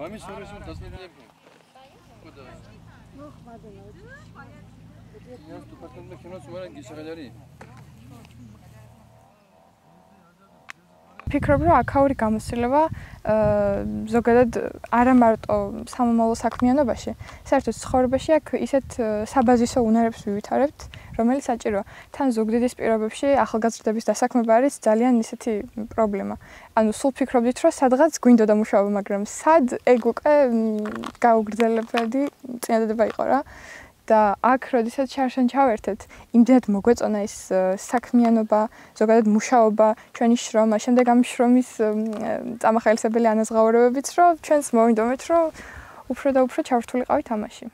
Маме сорочку достать не Куда? Ну, хватит. Я тут пока на кино с маленькими шагалярей. ფიქრობ, რომ აქაური გამოცდილება ზოგადად არა მარტო სამომავლო საქმიანობაში, საერთოდ ცხოვრებაში აქ ისეთ საბაზისო უნარებს ვივითარებთ, რომელიც საჭიროა. თან ზოგადად პირობებში ახალგაზრდების დასაქმება არის ძალიან ისეთი პრობლემა. ანუ სულ ფიქრობდით, რომ სადღაც გვინდოდა მუშაობა, მაგრამ სად ეგ უკვე გაუგრძელებელი წინადადება იყო რა. და აქ როდესაც ჩარშან ჩავერთეთ, იმდენად მოგვეწონა ეს საქმიანობა, ზოგადად მუშაობა, ჩვენი შრომა, შემდეგ ამ შრომის წამახალისებელი ანაზღაურებებიც, რომ ჩვენს მოვინდომეთ, რომ უფრო და უფრო ჩართულიყავით ამაში.